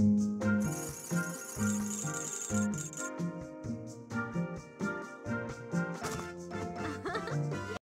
Bye.